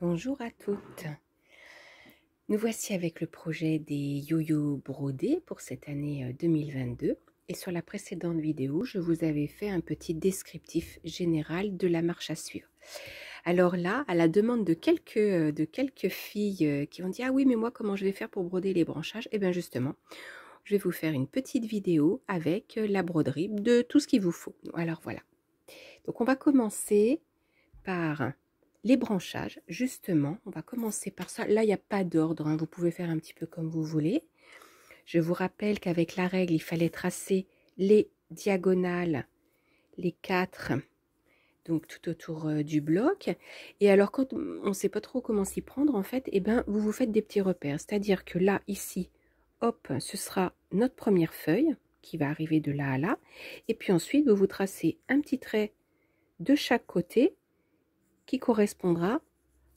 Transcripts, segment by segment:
Bonjour à toutes. Nous voici avec le projet des yo-yo brodés pour cette année 2022. Et sur la précédente vidéo, je vous avais fait un petit descriptif général de la marche à suivre. Alors là, à la demande de quelques, de quelques filles qui ont dit « Ah oui, mais moi, comment je vais faire pour broder les branchages ?» Eh bien justement, je vais vous faire une petite vidéo avec la broderie de tout ce qu'il vous faut. Alors voilà. Donc on va commencer par les branchages, justement, on va commencer par ça. Là, il n'y a pas d'ordre, hein. vous pouvez faire un petit peu comme vous voulez. Je vous rappelle qu'avec la règle, il fallait tracer les diagonales, les quatre, donc tout autour euh, du bloc. Et alors, quand on ne sait pas trop comment s'y prendre, en fait, eh ben, vous vous faites des petits repères. C'est-à-dire que là, ici, hop, ce sera notre première feuille qui va arriver de là à là. Et puis ensuite, vous vous tracez un petit trait de chaque côté correspondra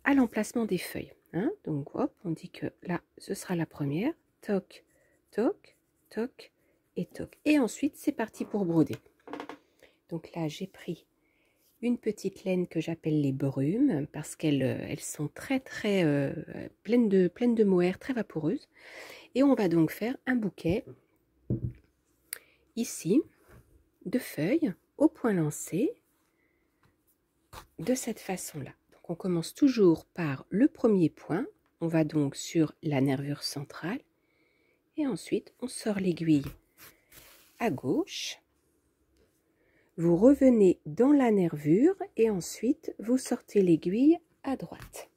à l'emplacement des feuilles. Hein. Donc hop, on dit que là, ce sera la première. Toc, toc, toc et toc. Et ensuite, c'est parti pour broder. Donc là, j'ai pris une petite laine que j'appelle les brumes parce qu'elles euh, elles sont très très euh, pleines, de, pleines de mohair, très vaporeuses. Et on va donc faire un bouquet ici de feuilles au point lancé de cette façon-là. Donc on commence toujours par le premier point. On va donc sur la nervure centrale. Et ensuite, on sort l'aiguille à gauche. Vous revenez dans la nervure et ensuite, vous sortez l'aiguille à droite.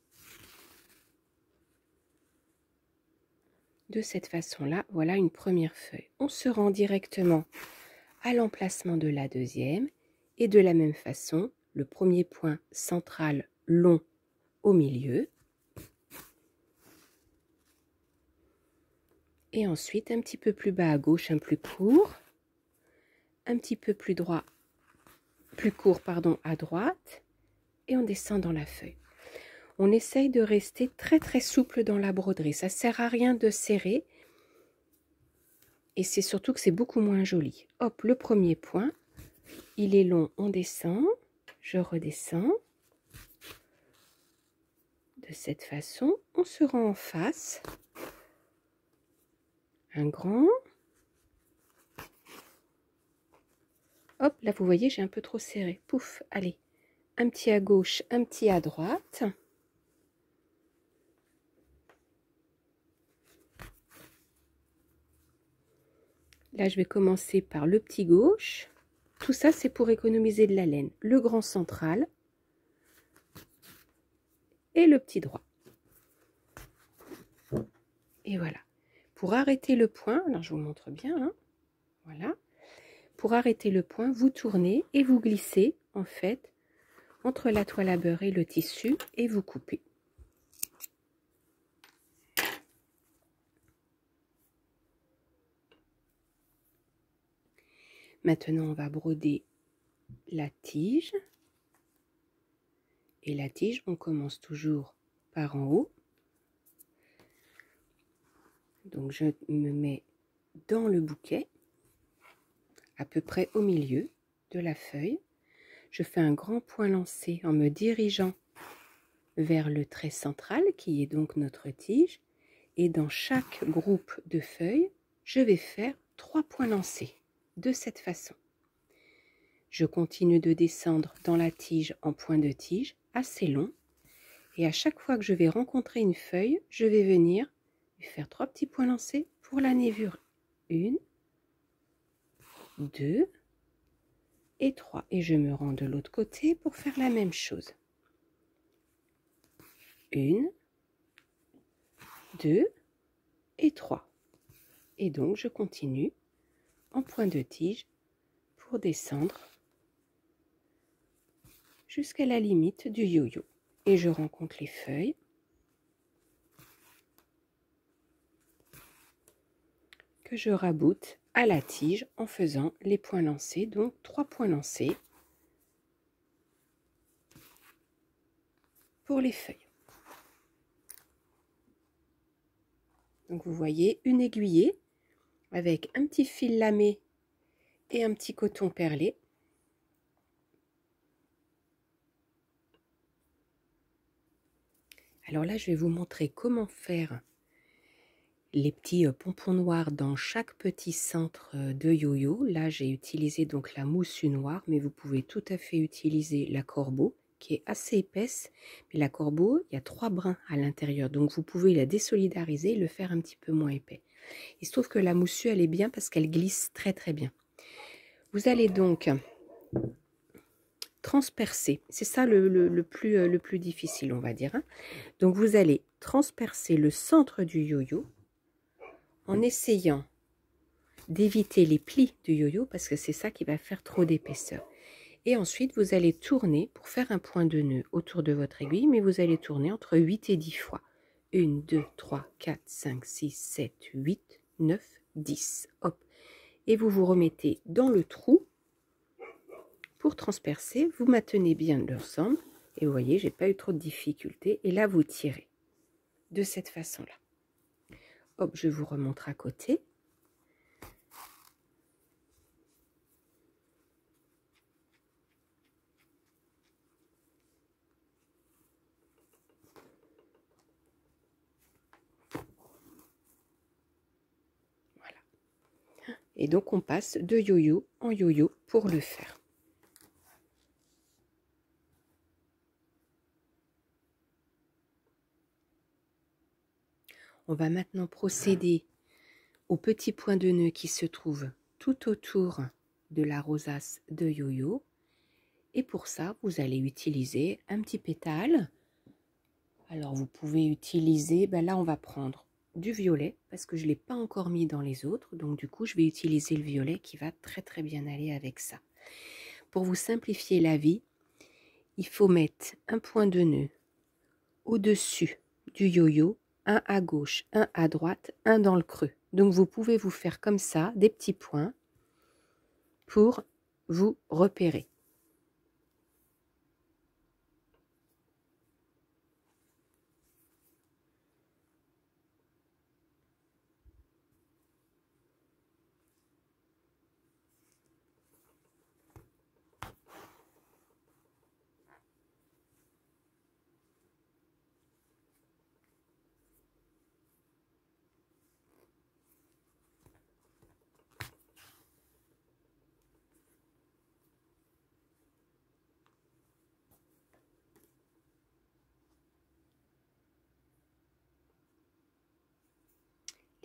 De cette façon-là, voilà une première feuille. On se rend directement à l'emplacement de la deuxième et de la même façon, le premier point central long au milieu. Et ensuite, un petit peu plus bas à gauche, un plus court. Un petit peu plus droit, plus court, pardon, à droite. Et on descend dans la feuille. On essaye de rester très très souple dans la broderie. Ça sert à rien de serrer. Et c'est surtout que c'est beaucoup moins joli. Hop, le premier point. Il est long, on descend je redescends. De cette façon, on se rend en face. Un grand. Hop, là vous voyez, j'ai un peu trop serré. Pouf, allez. Un petit à gauche, un petit à droite. Là, je vais commencer par le petit gauche. Tout ça, c'est pour économiser de la laine. Le grand central et le petit droit. Et voilà. Pour arrêter le point, alors je vous montre bien, hein, voilà. Pour arrêter le point, vous tournez et vous glissez, en fait, entre la toile à beurre et le tissu et vous coupez. Maintenant, on va broder la tige. Et la tige, on commence toujours par en haut. Donc, je me mets dans le bouquet, à peu près au milieu de la feuille. Je fais un grand point lancé en me dirigeant vers le trait central, qui est donc notre tige. Et dans chaque groupe de feuilles, je vais faire trois points lancés de cette façon. Je continue de descendre dans la tige en point de tige, assez long. Et à chaque fois que je vais rencontrer une feuille, je vais venir lui faire trois petits points lancés pour la névure. Une, deux et trois. Et je me rends de l'autre côté pour faire la même chose. Une, deux et trois. Et donc, je continue en point de tige pour descendre jusqu'à la limite du yo-yo. Et je rencontre les feuilles. que je raboute à la tige en faisant les points lancés, donc trois points lancés pour les feuilles. Donc vous voyez une aiguillée avec un petit fil lamé et un petit coton perlé. Alors là, je vais vous montrer comment faire les petits euh, pompons noirs dans chaque petit centre euh, de yo-yo. Là, j'ai utilisé donc la mousse noire, mais vous pouvez tout à fait utiliser la corbeau qui est assez épaisse. Mais la corbeau, il y a trois brins à l'intérieur, donc vous pouvez la désolidariser le faire un petit peu moins épais. Il se trouve que la moussue, elle est bien parce qu'elle glisse très très bien. Vous allez donc transpercer. C'est ça le, plus, euh, le plus difficile, on va dire. Hein. Donc, vous allez transpercer le centre du yo-yo en essayant d'éviter les plis du yo-yo parce que c'est ça qui va faire trop d'épaisseur. Et ensuite, vous allez tourner pour faire un point de nœud autour de votre aiguille, mais vous allez tourner entre 8 et 10 fois. 1, 2, 3, 4, 5, 6, 7, 8, 9, 10. Hop. Et vous vous remettez dans le trou pour transpercer. Vous maintenez bien l'ensemble. Et vous voyez, j'ai pas eu trop de difficultés. Et là, vous tirez de cette façon-là. Hop, je vous remontre à côté. Et donc on passe de yo-yo en yo-yo pour le faire. On va maintenant procéder au petit point de nœud qui se trouve tout autour de la rosace de yo-yo. Et pour ça, vous allez utiliser un petit pétale. Alors, vous pouvez utiliser, ben là, on va prendre du violet parce que je ne l'ai pas encore mis dans les autres. Donc, du coup, je vais utiliser le violet qui va très, très bien aller avec ça. Pour vous simplifier la vie, il faut mettre un point de nœud au-dessus du yo-yo un à gauche, un à droite, un dans le creux. Donc vous pouvez vous faire comme ça des petits points pour vous repérer.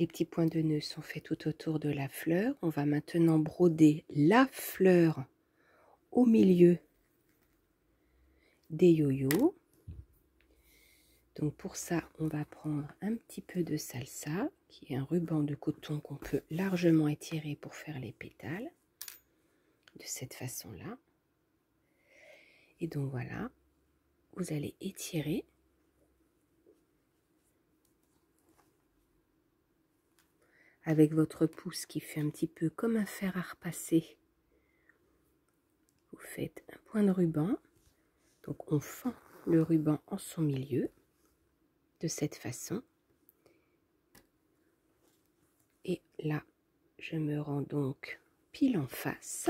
Petits points de nœud sont faits tout autour de la fleur. On va maintenant broder la fleur au milieu des yo-yo. Donc pour ça, on va prendre un petit peu de salsa, qui est un ruban de coton qu'on peut largement étirer pour faire les pétales, de cette façon-là. Et donc voilà, vous allez étirer avec votre pouce qui fait un petit peu comme un fer à repasser. Vous faites un point de ruban. Donc on fend le ruban en son milieu de cette façon. Et là, je me rends donc pile en face.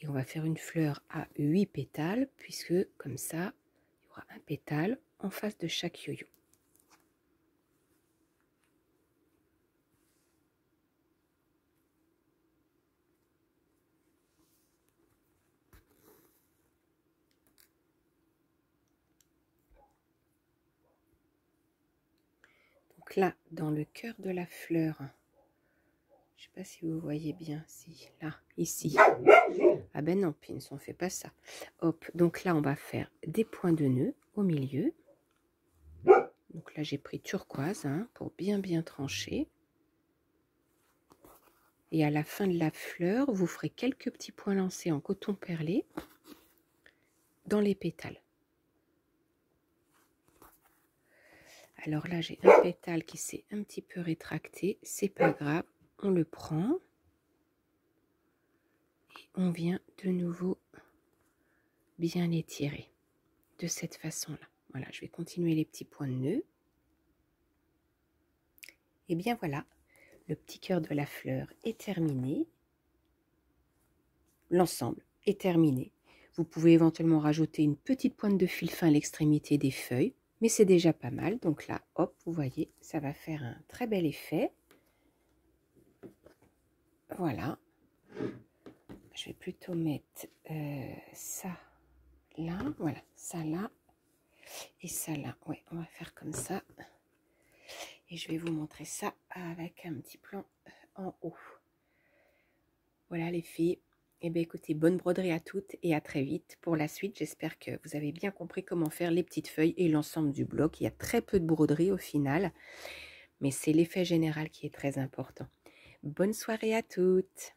Et on va faire une fleur à 8 pétales, puisque comme ça, il y aura un pétale en face de chaque yo-yo. Là, dans le cœur de la fleur, je sais pas si vous voyez bien, si, là, ici. Ah ben non, pins, on fait pas ça. Hop, donc là, on va faire des points de nœud au milieu. Donc là, j'ai pris turquoise hein, pour bien bien trancher. Et à la fin de la fleur, vous ferez quelques petits points lancés en coton perlé dans les pétales. Alors là, j'ai un pétale qui s'est un petit peu rétracté. C'est pas grave, on le prend. Et on vient de nouveau bien l'étirer de cette façon-là. Voilà, je vais continuer les petits points de nœud. Et bien voilà, le petit cœur de la fleur est terminé. L'ensemble est terminé. Vous pouvez éventuellement rajouter une petite pointe de fil fin à l'extrémité des feuilles Mais c'est déjà pas mal. Donc là, hop, vous voyez, ça va faire un très bel effet. Voilà. Je vais plutôt mettre euh, ça là. Voilà, ça là. Et ça là. Ouais, on va faire comme ça. Et je vais vous montrer ça avec un petit plan euh, en haut. Voilà les filles. Eh bien écoutez, bonne broderie à toutes et à très vite pour la suite. J'espère que vous avez bien compris comment faire les petites feuilles et l'ensemble du bloc. Il y a très peu de broderie au final, mais c'est l'effet général qui est très important. Bonne soirée à toutes